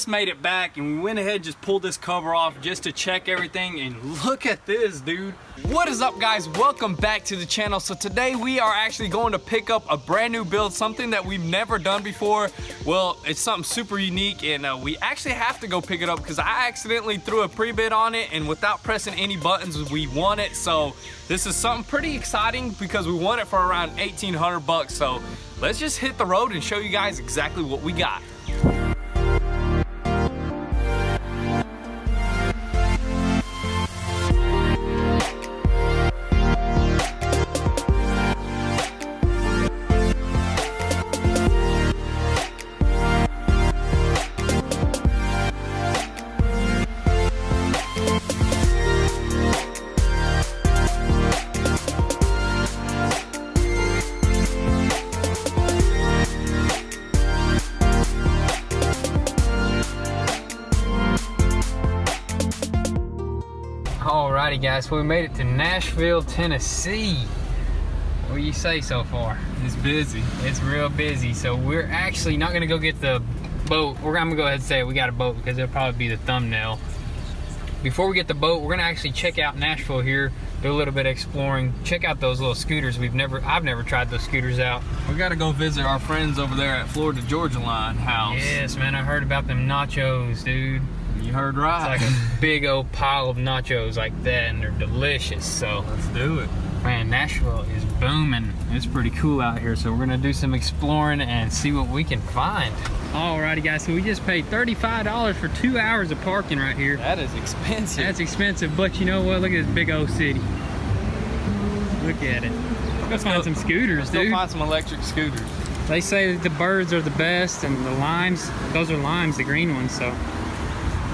just made it back and we went ahead just pulled this cover off just to check everything and look at this, dude. What is up guys? Welcome back to the channel. So today we are actually going to pick up a brand new build, something that we've never done before. Well, it's something super unique and uh, we actually have to go pick it up because I accidentally threw a pre-bid on it and without pressing any buttons, we won it. So this is something pretty exciting because we won it for around 1800 bucks. So let's just hit the road and show you guys exactly what we got. Guys, we made it to Nashville, Tennessee. What do you say so far? It's busy. It's real busy. So we're actually not gonna go get the boat. We're gonna go ahead and say we got a boat because it'll probably be the thumbnail. Before we get the boat, we're gonna actually check out Nashville here, do a little bit of exploring, check out those little scooters. We've never, I've never tried those scooters out. We gotta go visit our friends over there at Florida Georgia Line house. Yes, man, I heard about them nachos, dude. You heard right. It's like a big old pile of nachos like that, and they're delicious. So let's do it. Man, Nashville is booming. It's pretty cool out here. So we're gonna do some exploring and see what we can find. Alrighty guys, so we just paid $35 for two hours of parking right here. That is expensive. That's expensive, but you know what? Look at this big old city. Look at it. Let's, find some scooters, let's dude. Find some electric scooters. They say that the birds are the best and the limes, those are limes, the green ones, so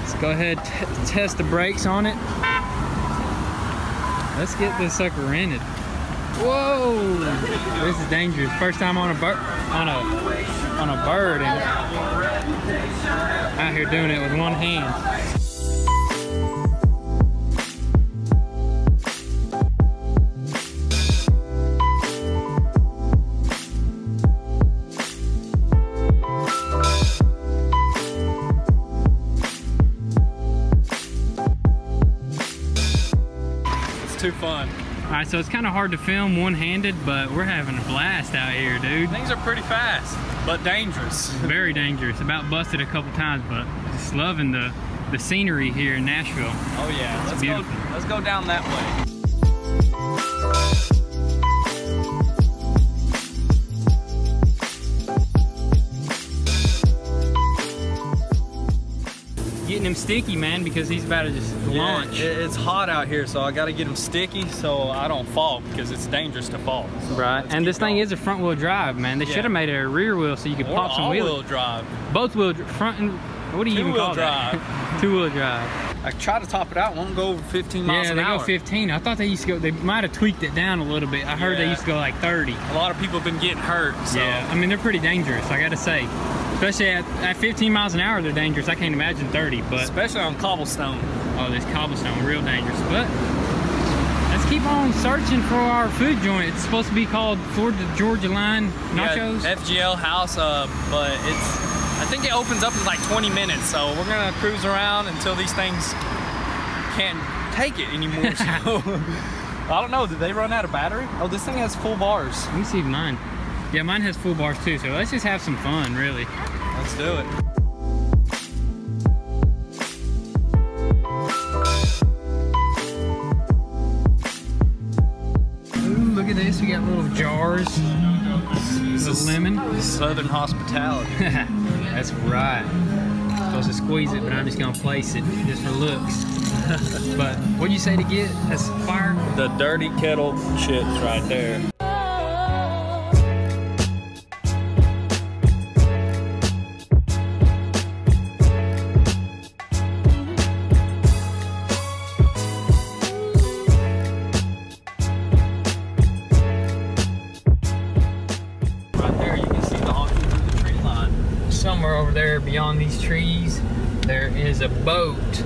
Let's go ahead test the brakes on it. Let's get this sucker rented. Whoa! This is dangerous. First time on a bird on a on a bird and out here doing it with one hand. Too fun. All right, so it's kind of hard to film one-handed, but we're having a blast out here, dude. Things are pretty fast, but dangerous. Very dangerous. About busted a couple times, but just loving the the scenery here in Nashville. Oh yeah, it's let's beautiful. go. Let's go down that way. Him sticky, man, because he's about to just yeah, launch. It's hot out here, so I got to get him sticky so I don't fall because it's dangerous to fall. So right, and this thing is a front wheel drive, man. They yeah. should have made it a rear wheel so you could or pop some wheels. wheel drive. Both wheel front and what do you Two even call drive. that? Two wheel drive. I try to top it out, won't go over 15 miles yeah, an hour. They go 15. I thought they used to go, they might have tweaked it down a little bit. I heard yeah. they used to go like 30. A lot of people have been getting hurt. So. Yeah, I mean, they're pretty dangerous, I gotta say. Especially at, at 15 miles an hour, they're dangerous. I can't imagine 30, but. Especially on cobblestone. Oh, this cobblestone, real dangerous. But let's keep on searching for our food joint. It's supposed to be called Florida Georgia Line Nachos. Yeah, FGL House, uh, but it's, I think it opens up in like 20 minutes. So we're gonna cruise around until these things can't take it anymore. So I don't know, did they run out of battery? Oh, this thing has full bars. Let me see mine. Yeah, mine has full bars too, so let's just have some fun, really. Let's do it. Ooh, look at this, we got little jars. This is lemon. Southern hospitality. That's right. Supposed to squeeze it, but I'm just gonna place it just for looks. but what'd you say to get as fire? The dirty kettle chips right there. Beyond these trees, there is a boat,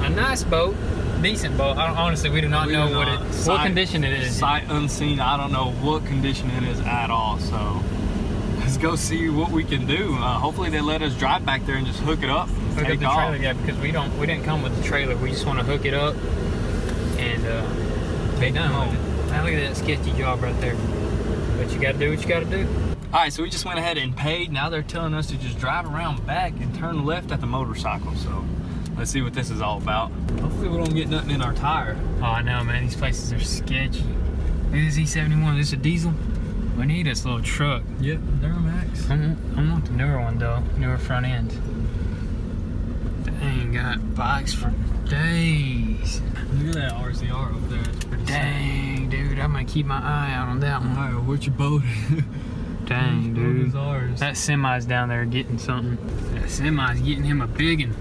a nice boat, decent boat. honestly, we do not we know do what not. it, sight, what condition it is. Sight unseen. I don't know what condition it is at all. So let's go see what we can do. Uh, hopefully, they let us drive back there and just hook it up. hook up the off. trailer yet because we don't we didn't come with the trailer. We just want to hook it up and uh, be done with it. Now look at that sketchy job right there. But you got to do what you got to do. All right, so we just went ahead and paid. Now they're telling us to just drive around back and turn left at the motorcycle. So let's see what this is all about. Hopefully we don't get nothing in our tire. Oh, I know, man. These places are sketchy. Look at this E71. This is a diesel. We need this little truck. Yep, Duramax. I want, I want the newer one though, newer front end. Dang, got bikes for days. Look at that RZR over there. Dang, dude, I might keep my eye out on that All one. right, where's your boat? Dang, dude. That semi's down there getting something. That semi's getting him a big one.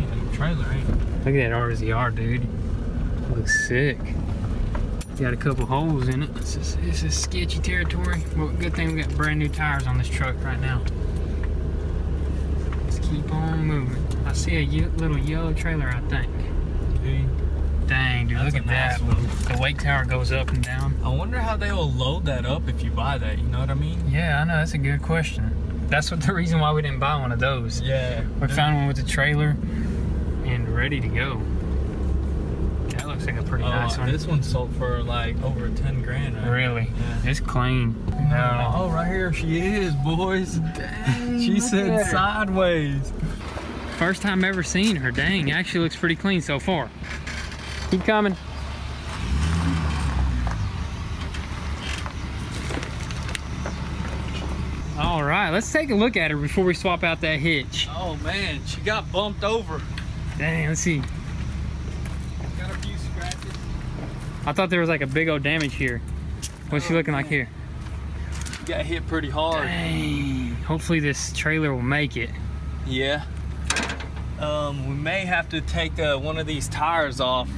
Yeah, trailer, ain't it? Look at that RZR, dude. Looks sick. Got a couple holes in it. This is, this is sketchy territory. Well, good thing we got brand new tires on this truck right now. Let's keep on moving. I see a little yellow trailer, I think. Dang, dude, That's look at that. one. The weight tower goes up and down. I wonder how they will load that up if you buy that. You know what I mean? Yeah, I know. That's a good question. That's what the reason why we didn't buy one of those. Yeah. We found one with a trailer and ready to go. That looks like a pretty Oh, nice one. this one sold for like over 10 grand. Right? Really? Yeah. It's clean. No. Oh, right here she is, boys. she look said sideways. First time ever seen her. Dang, actually looks pretty clean so far. Keep coming. All right, let's take a look at her before we swap out that hitch. Oh man, she got bumped over. Dang, let's see. Got a few scratches. I thought there was like a big old damage here. What's she Oh, looking like here? She got hit pretty hard. Dang. Hopefully this trailer will make it. Yeah. Um, we may have to take uh, one of these tires off,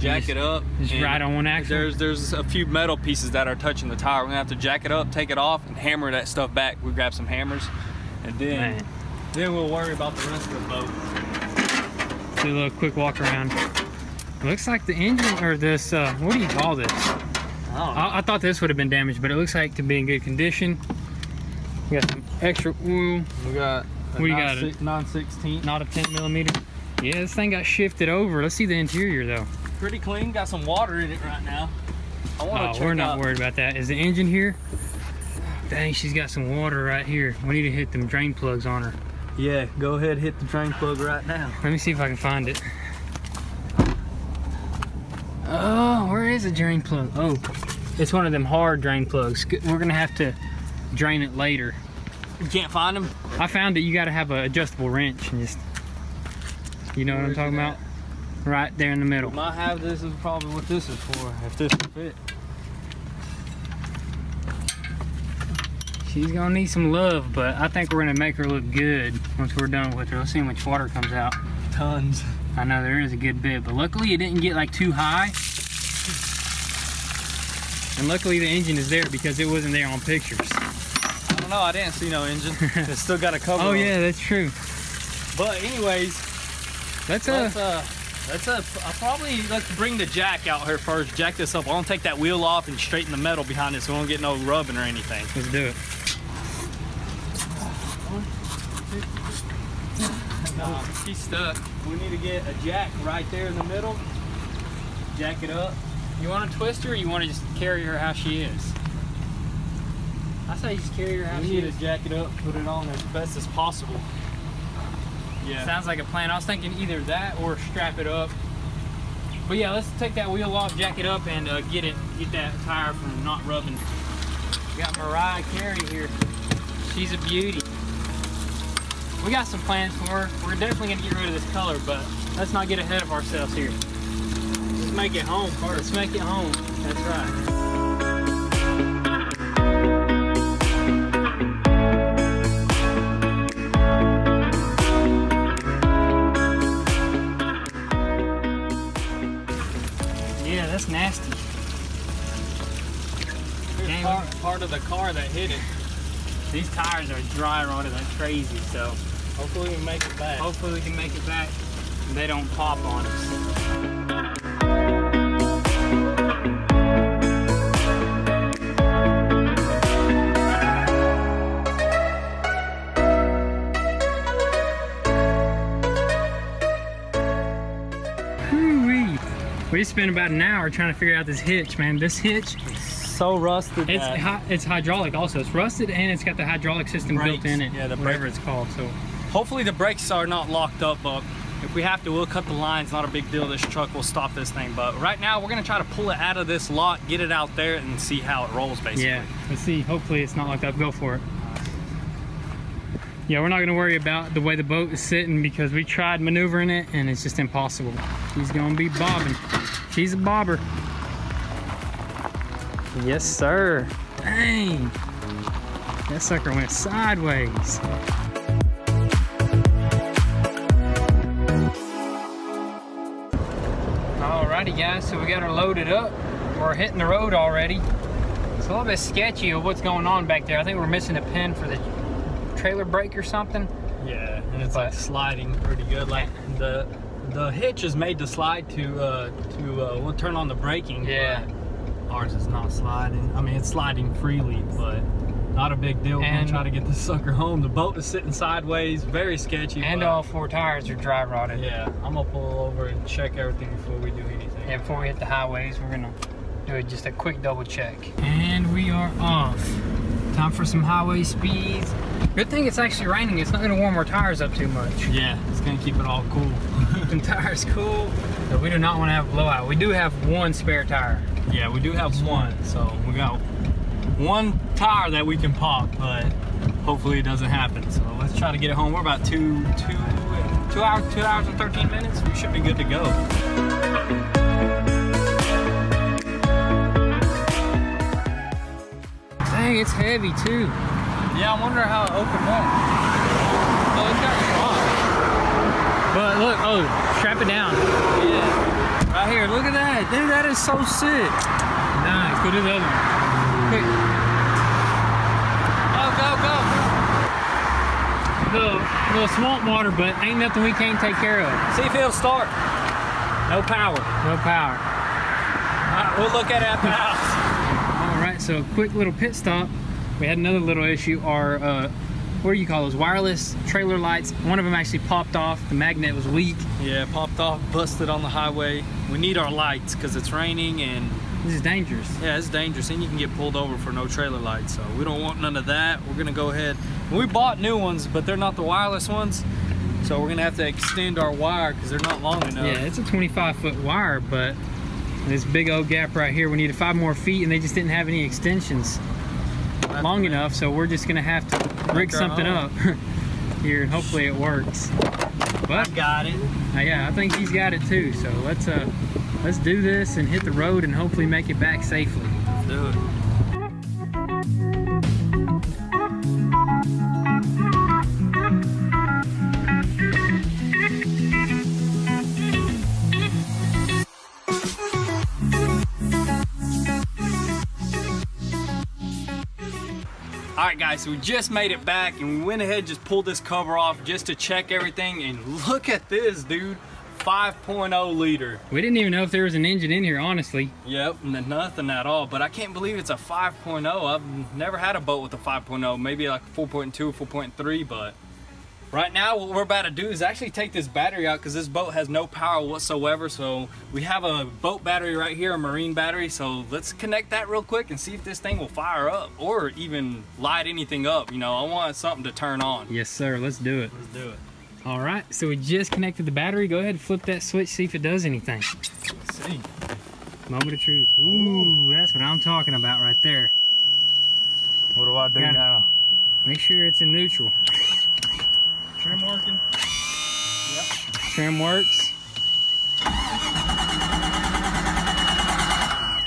jack Just- it up. just ride on one axle? There's there's a few metal pieces that are touching the tire. We're gonna have to jack it up, take it off, and hammer that stuff back. We grab some hammers, and then Man. then we'll worry about the rest of the boat. Do a little quick walk around. Looks like the engine or this, uh, what do you call this? I, I thought this would have been damaged, but it looks like to be in good condition. We got some extra oil, we got you got? Non sixteen. not a 10 millimeter. Yeah, this thing got shifted over. Let's see the interior though. Pretty clean. Got some water in it right now. I want to Oh, we're not out. worried about that. Is the engine here? Dang, she's got some water right here. We need to hit them drain plugs on her. Yeah, go ahead, hit the drain plug right now. Let me see if I can find it. Oh, where is the drain plug? Oh, it's one of them hard drain plugs. We're gonna have to drain it later. You can't find them. I found it. You gotta have an adjustable wrench and just, you know what I'm talking about? Right there in the middle. Might have this is probably what this is for. If this will fit. She's gonna need some love, but I think we're gonna make her look good once we're done with her. Let's see how much water comes out. Tons. I know there is a good bit, but luckily it didn't get like too high. And luckily the engine is there because it wasn't there on pictures. I don't know. I didn't see no engine. it's still got a cover. Oh yeah, that's true. But anyways, Let's uh, let's uh, let's uh, I'll probably let's bring the jack out here first. Jack this up. I want to take that wheel off and straighten the metal behind it so we don't get no rubbing or anything. let's do it. Nah, She's stuck. we need to get a jack right there in the middle. Jack it up. You want to twist her, or you want to just carry her how she is? I say just carry her how We she is. We need to jack it up, put it on as best as possible. Yeah. Sounds like a plan. I was thinking either that or strap it up. But yeah, let's take that wheel off, jack it up, and uh, get it, get that tire from not rubbing. We got Mariah Carey here. She's a beauty. We got some plans for her. We're definitely gonna get rid of this color, but let's not get ahead of ourselves here. Let's make it home Let's make it home. That's right. of the car that hit it. These tires are dry rotted like crazy, so. Hopefully we make it back. Hopefully we can make it back. They don't pop on us. We spent about an hour trying to figure out this hitch, man. This hitch so rusted. it's hy- it's hydraulic also. It's rusted and it's got the hydraulic system built in it. Yeah, the whatever brake- it's called. So Hopefully the brakes are not locked up, but if we have to, we'll cut the lines. Not a big deal. This truck will stop this thing. But right now, we're gonna try to pull it out of this lot, get it out there, and see how it rolls, basically. yeah, let's see. Hopefully it's not locked up. Go for it. Yeah, we're not gonna worry about the way the boat is sitting because we tried maneuvering it and it's just impossible. She's gonna be bobbing. She's a bobber. Yes, sir. Dang. That sucker went sideways. Alrighty guys, so we got her loaded up. We're hitting the road already. It's a little bit sketchy of what's going on back there. I think we're missing a pin for the trailer brake or something. Yeah, and it's like sliding pretty good. Like the the hitch is made to slide to uh to uh we'll turn on the braking. Yeah. but Ours is not sliding. I mean it's sliding freely, but not a big deal. We're gonna And- try to get this sucker home. The boat is sitting sideways, very sketchy. And all four tires are dry rotted. Yeah, I'm gonna pull over and check everything before we do anything. Yeah, before we hit the highways, we're gonna do just a quick double check. And we are off. Time for some highway speeds. Good thing it's actually raining. It's not gonna warm our tires up too much. Yeah, it's gonna keep it all cool. The tires cool, but we do not want to have a blowout. We do have one spare tire. yeah, we do have one, so we got one tire that we can pop, but hopefully it doesn't happen. So let's try to get it home. We're about two, two, two hours, two hours and 13 minutes. We should be good to go. Dang, it's heavy too. Yeah, I wonder how it opened up. Oh, it's got strong. But look, oh, strap it down. Yeah, right here. Look at that, dude. That is so sick. Nice. Go to the other one. Quick. Go, go, go. Little, little swamp water, but ain't nothing we can't take care of. See if it'll start. No power. No power. All right, we'll look at it at the house. All right, so quick little pit stop. We had another little issue. Our, uh, what do you call those? Wireless trailer lights. One of them actually popped off. The magnet was weak. Yeah, popped off, busted on the highway. We need our lights because it's raining and This is dangerous. yeah, it's dangerous and you can get pulled over for no trailer lights. So we don't want none of that. We're gonna go ahead. We bought new ones, but they're not the wireless ones. So we're gonna have to extend our wire because they're not long enough. Yeah, it's a 25 foot wire, but this big old gap right here, we needed five more feet and they just didn't have any extensions Long right. enough. So we're just gonna have to rig something up here and hopefully it works. But Got it. uh, yeah, I think he's got it too. So let's uh, let's do this and hit the road and hopefully make it back safely. Let's do it. Guys, so we just made it back and we went ahead and just pulled this cover off just to check everything. And look at this, dude. 5.0 liter. We didn't even know if there was an engine in here, honestly. Yep, nothing at all. But I can't believe it's a 5.0. I've never had a boat with a 5.0. Maybe like 4.2, or 4.3. But right now, what we're about to do is actually take this battery out because this boat has no power whatsoever. So we have a boat battery right here, a marine battery. So let's connect that real quick and see if this thing will fire up or even light anything up. You know, I want something to turn on. Yes, sir. Let's do it. Let's do it. All right. So we just connected the battery. Go ahead and flip that switch. See if it does anything. Let's see. Moment of truth. Ooh, that's what I'm talking about right there. What do I do Got it. now? Make sure it's in neutral. Trim working? Trim works.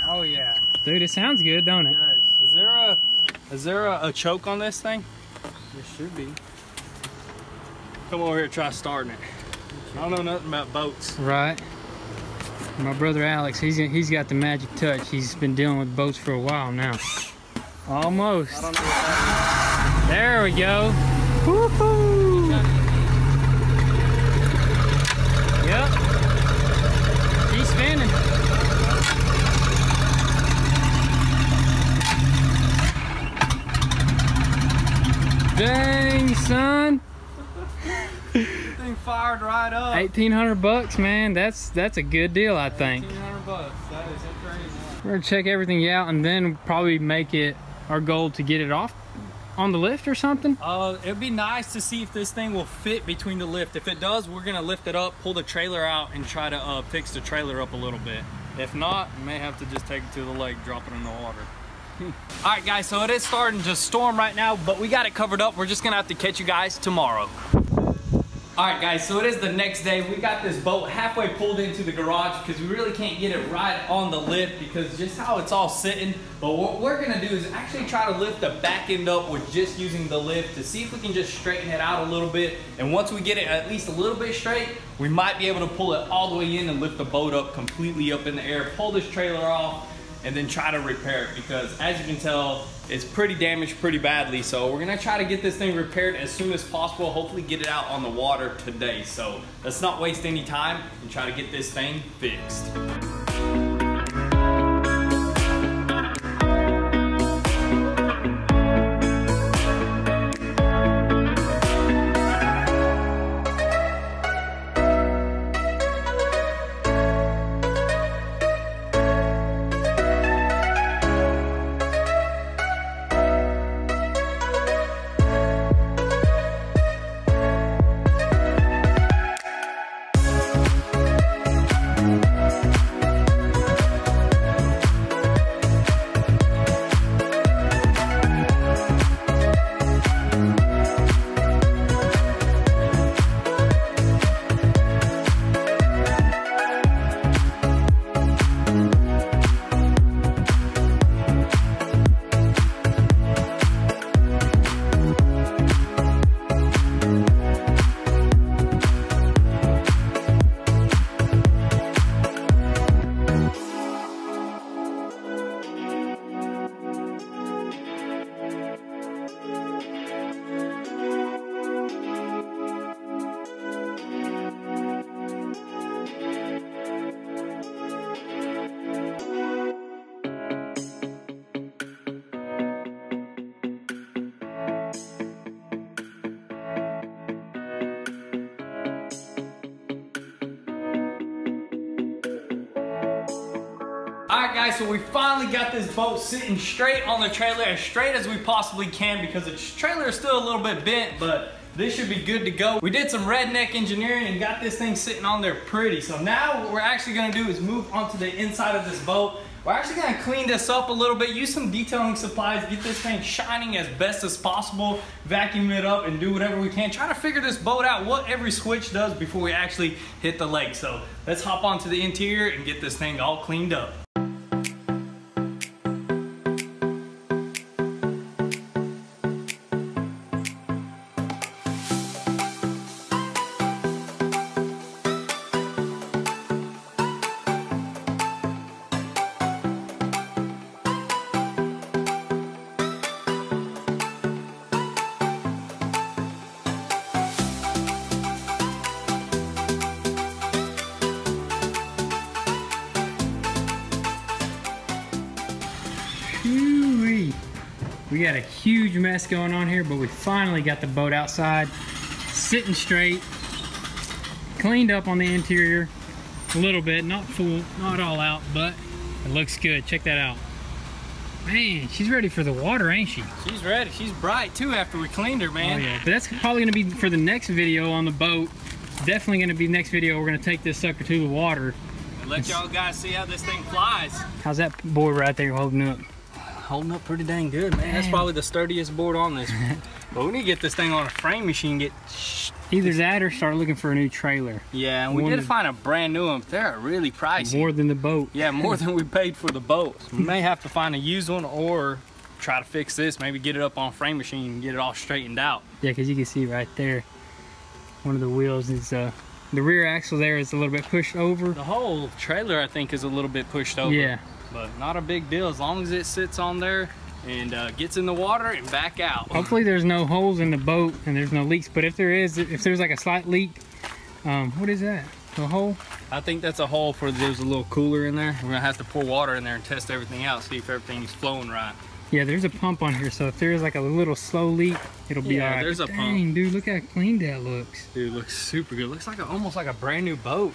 Oh, yeah. Dude, it sounds good, don't it? Guys, is there a is there a, a choke on this thing? There should be. Come over here, try starting it. I don't know nothing about boats. Right. My brother Alex, he's he's got the magic touch. He's been dealing with boats for a while now. Almost. I don't know what that There we go. Woohoo! Yep. He's spinning. Dang, son. Thing fired right up. 1800 bucks, man. That's that's a good deal, I think. 1800 bucks. That is crazy. We're gonna check everything out and then probably make it our goal to get it off on the lift or something. Uh, it'd be nice to see if this thing will fit between the lift. If it does, we're gonna lift it up, pull the trailer out, and try to uh, fix the trailer up a little bit. If not, we may have to just take it to the lake, drop it in the water. All right, guys, so it is starting to storm right now, but we got it covered up. We're just gonna have to catch you guys tomorrow. All right, guys, so it is the next day. We got this boat halfway pulled into the garage because we really can't get it right on the lift because just how it's all sitting. But what we're gonna do is actually try to lift the back end up with just using the lift to see if we can just straighten it out a little bit. And once we get it at least a little bit straight, we might be able to pull it all the way in and lift the boat up completely up in the air, pull this trailer off, and then try to repair it because as you can tell, it's pretty damaged pretty badly. So we're gonna try to get this thing repaired as soon as possible, hopefully get it out on the water today. So let's not waste any time and try to get this thing fixed. All right, guys, so we finally got this boat sitting straight on the trailer, as straight as we possibly can because the trailer is still a little bit bent, but this should be good to go. We did some redneck engineering and got this thing sitting on there pretty. So now what we're actually gonna do is move onto the inside of this boat. We're actually gonna clean this up a little bit, use some detailing supplies, get this thing shining as best as possible, vacuum it up and do whatever we can. Try to figure this boat out, what every switch does before we actually hit the lake. So let's hop onto the interior and get this thing all cleaned up. Got a huge mess going on here, but we finally got the boat outside, sitting straight, cleaned up on the interior a little bit, not full, not all out, but it looks good. Check that out. Man, she's ready for the water, ain't she? She's ready. She's bright too after we cleaned her, man. Oh yeah, but that's probably gonna be for the next video on the boat. Definitely gonna be next video. We're gonna take this sucker to the water. And let y'all guys see how this thing flies. How's that boy right there holding up? Holding up pretty dang good, man. That's probably the sturdiest board on this. but we need to get this thing on a frame machine. Get Either that or start looking for a new trailer. yeah, and we One did to- find a brand new one. They're really pricey. More than the boat. yeah, more than we paid for the boat. We may have to find a used one or try to fix this. Maybe get it up on a frame machine and get it all straightened out. Yeah, because you can see right there, one of the wheels is, uh, the rear axle there is a little bit pushed over. The whole trailer, I think, is a little bit pushed over. Yeah, But not a big deal as long as it sits on there and uh, gets in the water and back out. hopefully there's no holes in the boat and there's no leaks, but if there is, if there's like a slight leak, um, what is that? A hole? I think that's a hole for there's a little cooler in there. We're gonna have to pour water in there and test everything out, see if everything's flowing right. Yeah, there's a pump on here, so if there's like a little slow leak, it'll be Yeah, alright. there's But a pump. Dang, dude, look how clean that looks. Dude, looks super good. Looks like a, almost like a brand new boat.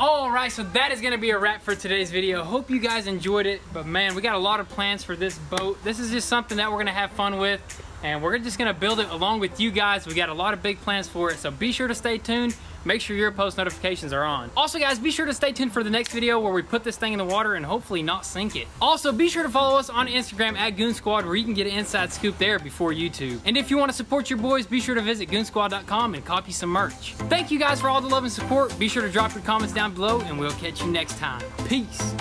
All right, so that is gonna be a wrap for today's video. Hope you guys enjoyed it, but man, we got a lot of plans for this boat. This is just something that we're gonna have fun with, and we're just gonna build it along with you guys. We got a lot of big plans for it, so be sure to stay tuned. Make sure your post notifications are on. Also guys, be sure to stay tuned for the next video where we put this thing in the water and hopefully not sink it. Also, be sure to follow us on Instagram at Goonzquad where you can get an inside scoop there before YouTube. And if you want to support your boys, be sure to visit goonzquad.com and copy some merch. Thank you guys for all the love and support. Be sure to drop your comments down below and we'll catch you next time. Peace.